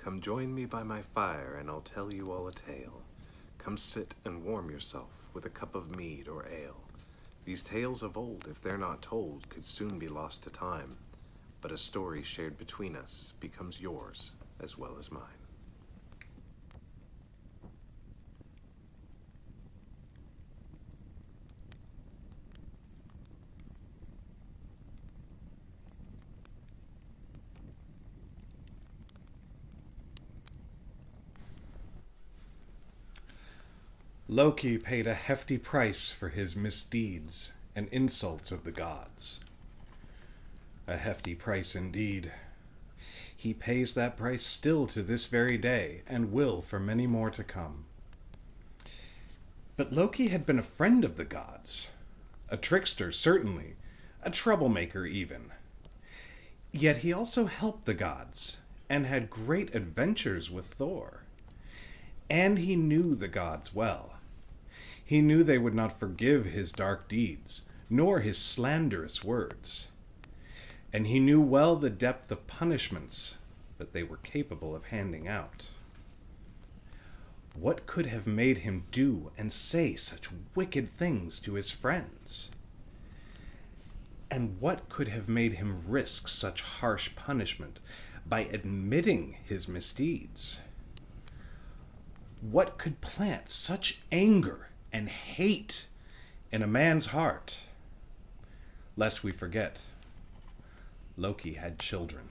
Come join me by my fire, and I'll tell you all a tale. Come sit and warm yourself with a cup of mead or ale. These tales of old, if they're not told, could soon be lost to time, but a story shared between us becomes yours as well as mine. Loki paid a hefty price for his misdeeds and insults of the gods. A hefty price indeed. He pays that price still to this very day, and will for many more to come. But Loki had been a friend of the gods, a trickster, certainly, a troublemaker, even. Yet he also helped the gods, and had great adventures with Thor. And he knew the gods well. He knew they would not forgive his dark deeds, nor his slanderous words. And he knew well the depth of punishments that they were capable of handing out. What could have made him do and say such wicked things to his friends? And what could have made him risk such harsh punishment by admitting his misdeeds? What could plant such anger and hate in a man's heart. Lest we forget, Loki had children.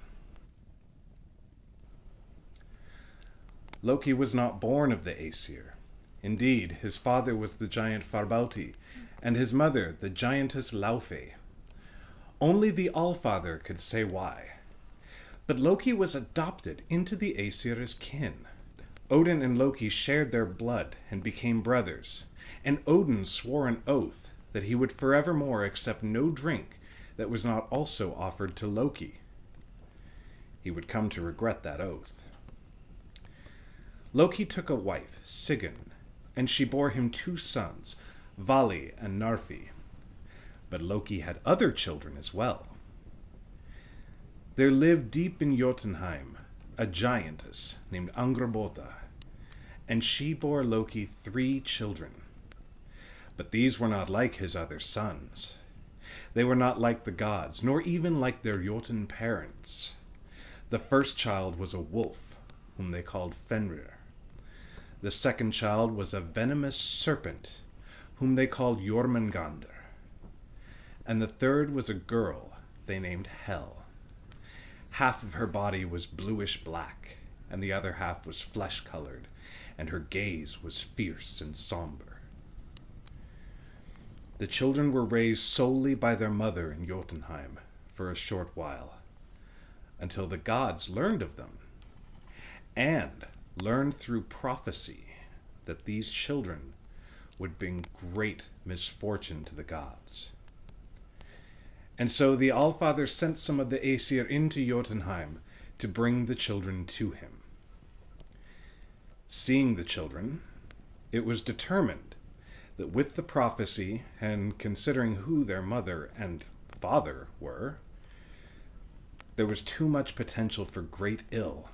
Loki was not born of the Aesir. Indeed, his father was the giant Farbauti, and his mother the giantess Laufey. Only the Allfather could say why. But Loki was adopted into the Aesir as kin. Odin and Loki shared their blood and became brothers, and Odin swore an oath that he would forevermore accept no drink that was not also offered to Loki. He would come to regret that oath. Loki took a wife, Sigyn, and she bore him two sons, Vali and Narfi. But Loki had other children as well. There lived deep in Jotunheim a giantess named Angrboda, and she bore Loki three children. But these were not like his other sons. They were not like the gods, nor even like their Jotun parents. The first child was a wolf, whom they called Fenrir. The second child was a venomous serpent, whom they called Jormungandr. And the third was a girl they named Hel. Half of her body was bluish black, and the other half was flesh colored, and her gaze was fierce and somber. The children were raised solely by their mother in Jotunheim for a short while, until the gods learned of them, and learned through prophecy that these children would bring great misfortune to the gods. And so the Allfather sent some of the Aesir into Jotunheim to bring the children to him. Seeing the children, it was determined that with the prophecy and considering who their mother and father were, there was too much potential for great ill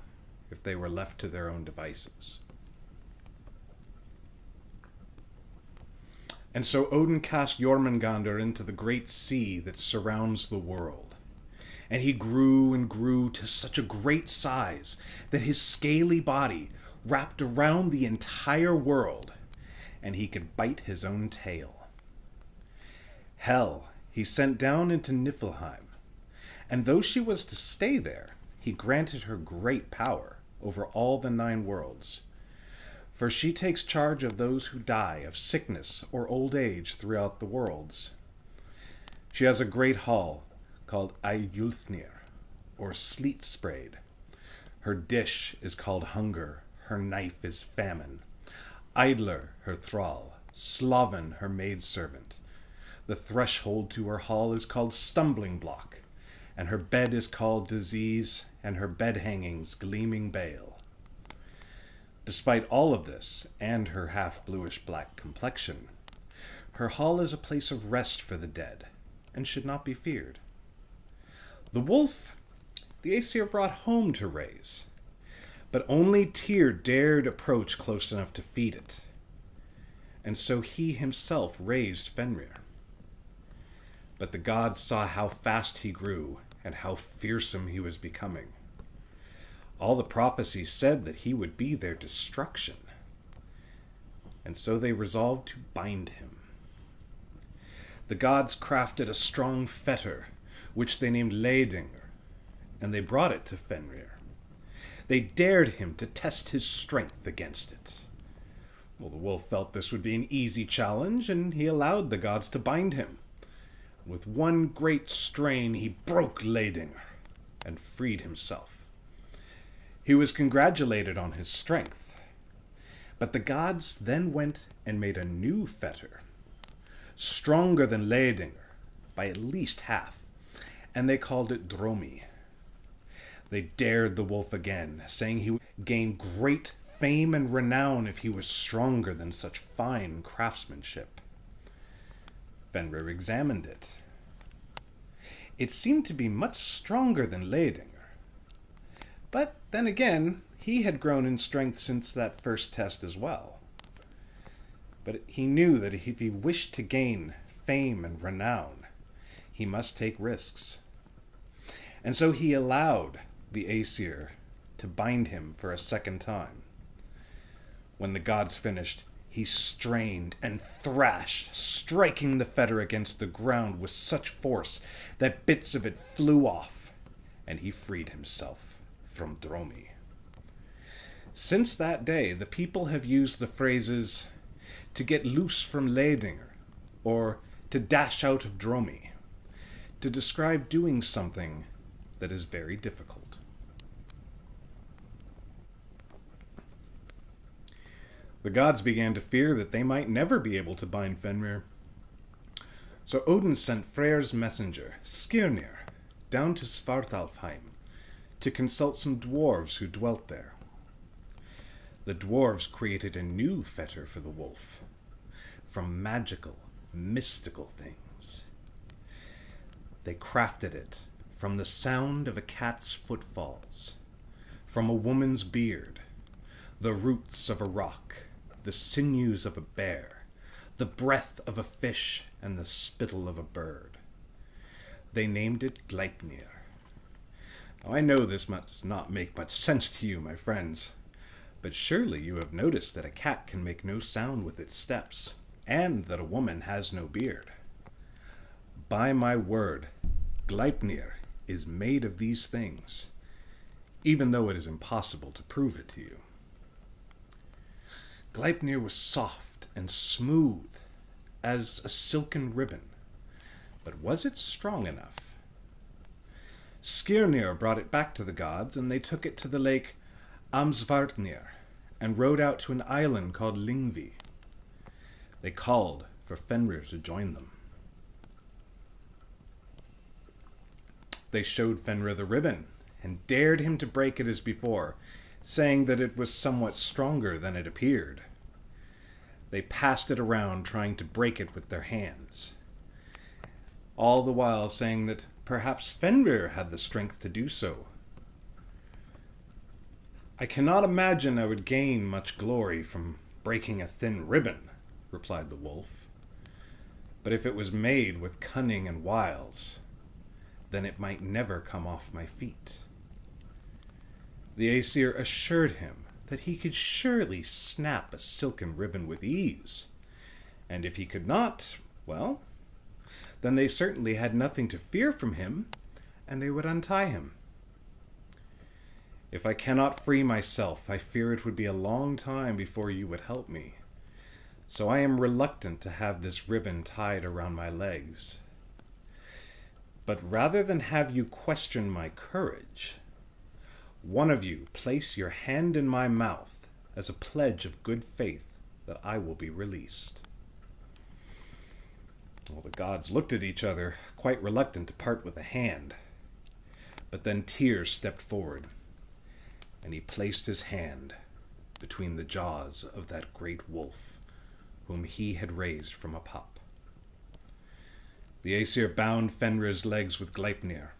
if they were left to their own devices. And so Odin cast Jormungandr into the great sea that surrounds the world. And he grew and grew to such a great size that his scaly body wrapped around the entire world and he could bite his own tail. Hel he sent down into Niflheim, and though she was to stay there, he granted her great power over all the nine worlds. For she takes charge of those who die of sickness or old age throughout the worlds. She has a great hall called Eljudnir, or Sleet Sprayed. Her dish is called Hunger, her knife is Famine, Idler, her thrall, Sloven, her maidservant. The threshold to her hall is called Stumbling Block, and her bed is called Disease, and her bed hangings Gleaming Bale. Despite all of this, and her half bluish black complexion, her hall is a place of rest for the dead, and should not be feared. The wolf the Aesir brought home to raise, But only Tyr dared approach close enough to feed it. And so he himself raised Fenrir. But the gods saw how fast he grew and how fearsome he was becoming. All the prophecies said that he would be their destruction. And so they resolved to bind him. The gods crafted a strong fetter, which they named Laedingr, and they brought it to Fenrir. They dared him to test his strength against it. Well, the wolf felt this would be an easy challenge, and he allowed the gods to bind him. With one great strain, he broke Laedingr and freed himself. He was congratulated on his strength. But the gods then went and made a new fetter, stronger than Laedingr by at least half, and they called it Dromi. They dared the wolf again, saying he would gain great fame and renown if he was stronger than such fine craftsmanship. Fenrir examined it. It seemed to be much stronger than Laedingr. But then again, he had grown in strength since that first test as well. But he knew that if he wished to gain fame and renown, he must take risks. And so he allowed the Aesir to bind him for a second time. When the gods finished, he strained and thrashed, striking the fetter against the ground with such force that bits of it flew off, and he freed himself from Dromi. Since that day, the people have used the phrases to get loose from Laedingr or to dash out of Dromi to describe doing something that is very difficult. The gods began to fear that they might never be able to bind Fenrir. So Odin sent Freyr's messenger, Skirnir, down to Svartalfheim to consult some dwarves who dwelt there. The dwarves created a new fetter for the wolf from magical, mystical things. They crafted it from the sound of a cat's footfalls, from a woman's beard, the roots of a rock, the sinews of a bear, the breath of a fish, and the spittle of a bird. They named it Gleipnir. Now, I know this must not make much sense to you, my friends, but surely you have noticed that a cat can make no sound with its steps, and that a woman has no beard. By my word, Gleipnir is made of these things, even though it is impossible to prove it to you. Gleipnir was soft and smooth as a silken ribbon, but was it strong enough? Skirnir brought it back to the gods, and they took it to the lake Amsvartnir and rowed out to an island called Lyngvi. They called for Fenrir to join them. They showed Fenrir the ribbon and dared him to break it as before, saying that it was somewhat stronger than it appeared. They passed it around, trying to break it with their hands, all the while saying that perhaps Fenrir had the strength to do so. I cannot imagine I would gain much glory from breaking a thin ribbon, replied the wolf. But if it was made with cunning and wiles, then it might never come off my feet. The Aesir assured him that he could surely snap a silken ribbon with ease, and if he could not, well, then they certainly had nothing to fear from him, and they would untie him. If I cannot free myself, I fear it would be a long time before you would help me. So I am reluctant to have this ribbon tied around my legs. But rather than have you question my courage, one of you place your hand in my mouth as a pledge of good faith that I will be released. Well, the gods looked at each other, quite reluctant to part with a hand. But then Tyr stepped forward, and he placed his hand between the jaws of that great wolf, whom he had raised from a pup. The Aesir bound Fenrir's legs with Gleipnir,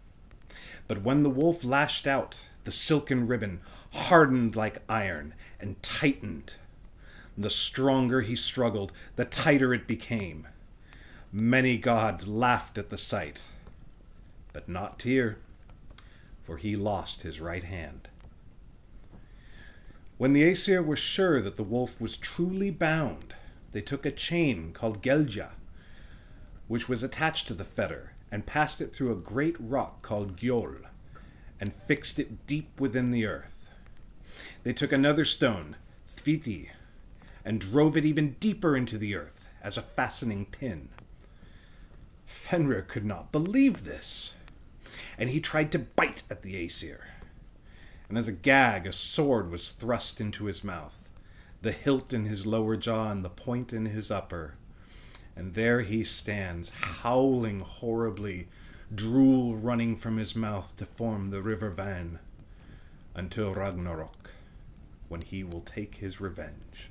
But when the wolf lashed out, the silken ribbon hardened like iron and tightened. The stronger he struggled, the tighter it became. Many gods laughed at the sight, but not Tyr, for he lost his right hand. When the Aesir were sure that the wolf was truly bound, they took a chain called Gelja, which was attached to the fetter, and passed it through a great rock called Gjoll, and fixed it deep within the earth. They took another stone, Thviti, and drove it even deeper into the earth as a fastening pin. Fenrir could not believe this, and he tried to bite at the Aesir. And as a gag, a sword was thrust into his mouth, the hilt in his lower jaw and the point in his upper. And there he stands, howling horribly, drool running from his mouth to form the river Van, until Ragnarok, when he will take his revenge.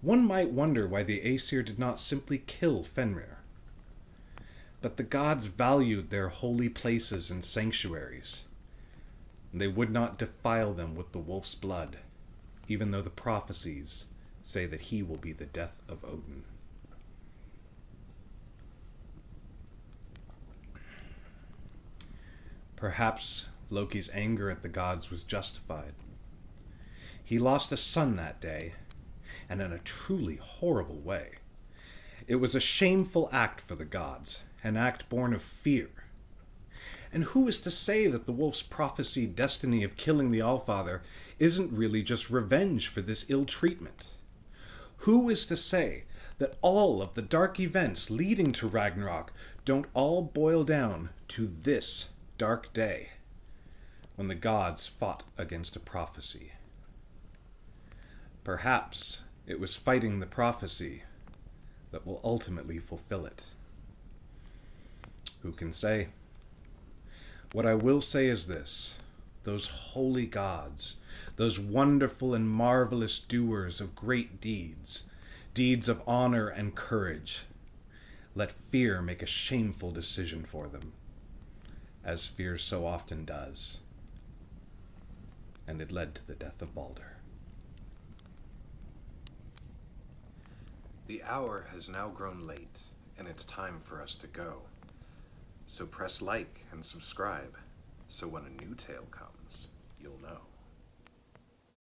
One might wonder why the Aesir did not simply kill Fenrir. But the gods valued their holy places and sanctuaries. And they would not defile them with the wolf's blood, even though the prophecies say that he will be the death of Odin. Perhaps Loki's anger at the gods was justified. He lost a son that day, and in a truly horrible way. It was a shameful act for the gods, an act born of fear. And who is to say that the wolf's prophesied destiny of killing the Allfather isn't really just revenge for this ill treatment? Who is to say that all of the dark events leading to Ragnarok don't all boil down to this dark day when the gods fought against a prophecy? Perhaps it was fighting the prophecy that will ultimately fulfill it. Who can say? What I will say is this those holy gods, those wonderful and marvelous doers of great deeds, deeds of honor and courage, let fear make a shameful decision for them, as fear so often does. And it led to the death of Balder. The hour has now grown late, and it's time for us to go. So press like and subscribe, so when a new tale comes, you'll know.